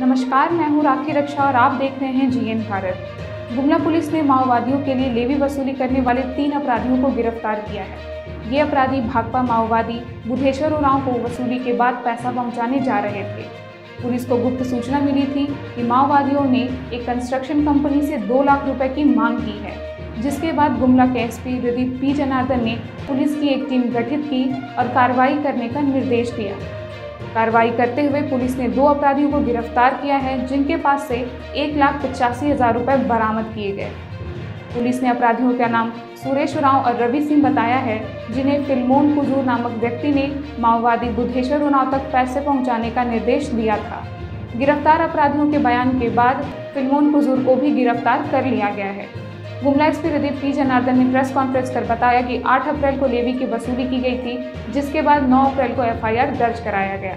नमस्कार, मैं हूँ राखी रक्षा और आप देख रहे हैं जीएन भारत। गुमला पुलिस ने माओवादियों के लिए लेवी वसूली करने वाले तीन अपराधियों को गिरफ़्तार किया है। ये अपराधी भाकपा माओवादी, बुधेश्वर उरांव को वसूली के बाद पैसा पहुँचाने जा रहे थे। पुलिस को गुप्त सूचना मिली थी कि माओवादियों ने एक कंस्ट्रक्शन कंपनी से दो लाख रुपए की मांग की है, जिसके बाद गुमला के एसपी प्रदीप पी जनार्दन ने पुलिस की एक टीम गठित की और कार्रवाई करने का निर्देश दिया। कार्रवाई करते हुए पुलिस ने दो अपराधियों को गिरफ़्तार किया है, जिनके पास से एक लाख पचासी हज़ार रुपये बरामद किए गए। पुलिस ने अपराधियों का नाम सुरेश उरांव और रवि सिंह बताया है, जिन्हें फिल्मोन कुजूर नामक व्यक्ति ने माओवादी बुधेश्वर उरांव तक पैसे पहुँचाने का निर्देश दिया था। गिरफ़्तार अपराधियों के बयान के बाद फिल्मोन कुजूर को भी गिरफ़्तार कर लिया गया है। गुमला एसपी प्रदीप पी जनार्दन ने प्रेस कॉन्फ्रेंस कर बताया कि 8 अप्रैल को लेवी की वसूली की गई थी, जिसके बाद 9 अप्रैल को एफआईआर दर्ज कराया गया।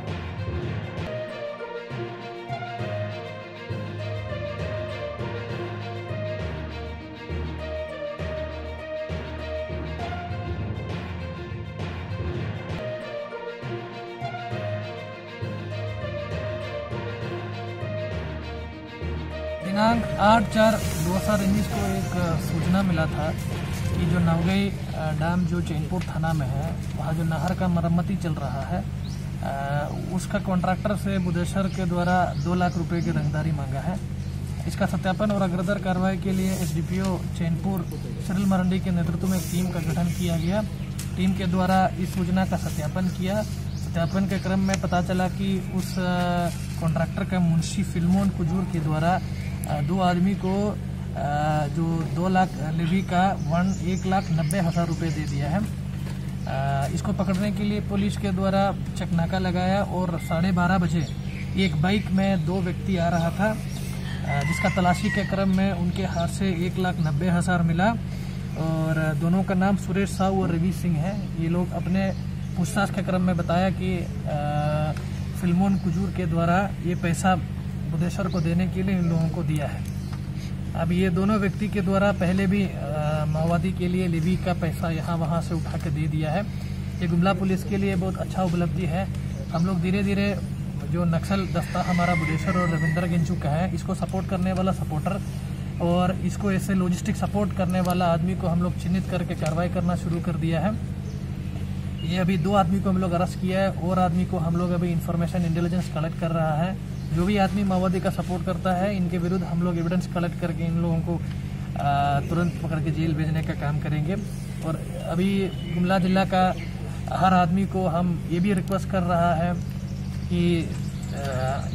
दिनांक आठ चार दो हज़ार उन्नीस को एक सूचना मिला था कि जो नवगई डैम जो चैनपुर थाना में है, वहाँ जो नहर का मरम्मती चल रहा है उसका कॉन्ट्रैक्टर से बुधेश्वर के द्वारा दो लाख रुपए की रंगदारी मांगा है। इसका सत्यापन और अग्रदर कार्रवाई के लिए एस एसडीपीओ चैनपुर सरिल मरंडी के नेतृत्व में एक टीम का गठन किया गया। टीम के द्वारा इस सूचना का सत्यापन किया। सत्यापन के क्रम में पता चला कि उस कॉन्ट्रैक्टर का मुंशी फिल्मोन कुजूर के द्वारा दो आदमी को जो दो लाख लेवी का वन, एक लाख नब्बे हज़ार रुपये दे दिया है। इसको पकड़ने के लिए पुलिस के द्वारा चकनाका लगाया और साढ़े बारह बजे एक बाइक में दो व्यक्ति आ रहा था जिसका तलाशी के क्रम में उनके हाथ से एक लाख नब्बे हज़ार मिला। और दोनों का नाम सुरेश साहू और रवि सिंह है। ये लोग अपने पूछताछ के क्रम में बताया कि फिल्मोन कुजूर के द्वारा ये पैसा बुधेश्वर को देने के लिए इन लोगों को दिया है। अब ये दोनों व्यक्ति के द्वारा पहले भी माओवादी के लिए लिबी का पैसा यहाँ वहाँ से उठा के दे दिया है। ये गुमला पुलिस के लिए बहुत अच्छा उपलब्धि है। हम लोग धीरे धीरे जो नक्सल दस्ता हमारा बुधेश्वर और रविंद्र गिंचू का है, इसको सपोर्ट करने वाला सपोर्टर और इसको ऐसे लॉजिस्टिक सपोर्ट करने वाला आदमी को हम लोग चिन्हित करके कार्रवाई करना शुरू कर दिया है। ये अभी दो आदमी को हम लोग अरेस्ट किया है। और आदमी को हम लोग अभी इंफॉर्मेशन इंटेलिजेंस कलेक्ट कर रहा है। जो भी आदमी माओवादी का सपोर्ट करता है, इनके विरुद्ध हम लोग एविडेंस कलेक्ट करके इन लोगों को तुरंत पकड़ के जेल भेजने का काम करेंगे। और अभी गुमला जिला का हर आदमी को हम ये भी रिक्वेस्ट कर रहा है कि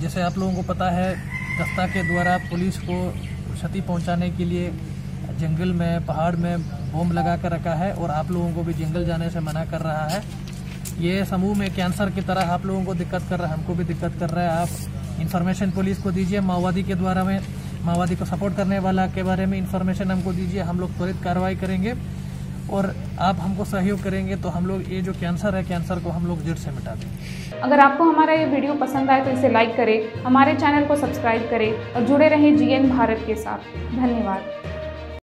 जैसे आप लोगों को पता है, दस्ता के द्वारा पुलिस को क्षति पहुँचाने के लिए जंगल में, पहाड़ में बम लगा कर रखा है और आप लोगों को भी जंगल जाने से मना कर रहा है। ये समूह में कैंसर की तरह आप लोगों को दिक्कत कर रहा है, हमको भी दिक्कत कर रहा है। आप इन्फॉर्मेशन पुलिस को दीजिए, माओवादी के द्वारा में, माओवादी को सपोर्ट करने वाला के बारे में इन्फॉर्मेशन हमको दीजिए, हम लोग त्वरित कार्रवाई करेंगे। और आप हमको सहयोग करेंगे तो हम लोग ये जो कैंसर है कैंसर को हम लोग जड़ से मिटा दें अगर आपको हमारा ये वीडियो पसंद आए तो इसे लाइक करें, हमारे चैनल को सब्सक्राइब करें और जुड़े रहें जीएन भारत के साथ। धन्यवाद।